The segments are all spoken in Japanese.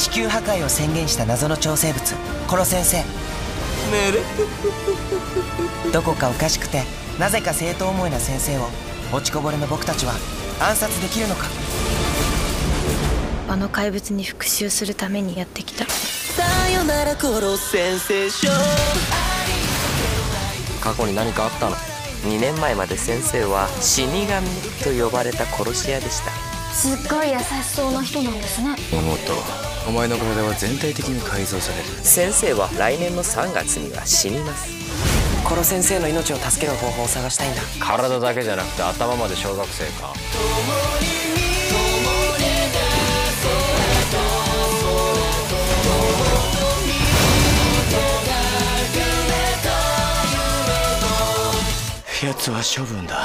地球破壊を宣言した謎の超生物コロ先生。どこかおかしくてなぜか正当思いな先生を落ちこぼれの僕たちは暗殺できるのか。あの怪物に復讐するためにやってきた。さよならコロ先生ショー。過去に何かあったの？2年前まで先生は死神と呼ばれた殺し屋でした。すっごい優しそうな人なんですね。思うとお前の体は全体的に改造される。先生は来年の3月には死にます。コロ先生の命を助ける方法を探したいんだ。体だけじゃなくて頭まで小学生か奴は処分だ。あ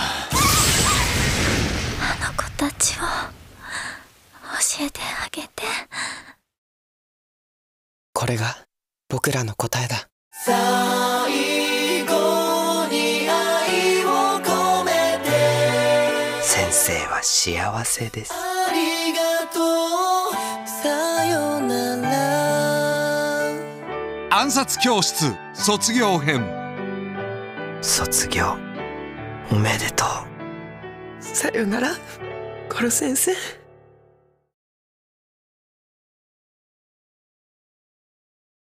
の子たちを教えてあげて。これが僕らの答えだ。最後に愛を込めて。先生は幸せです。ありがとう。さよなら。暗殺教室卒業編。卒業おめでとう。さよならコロ先生。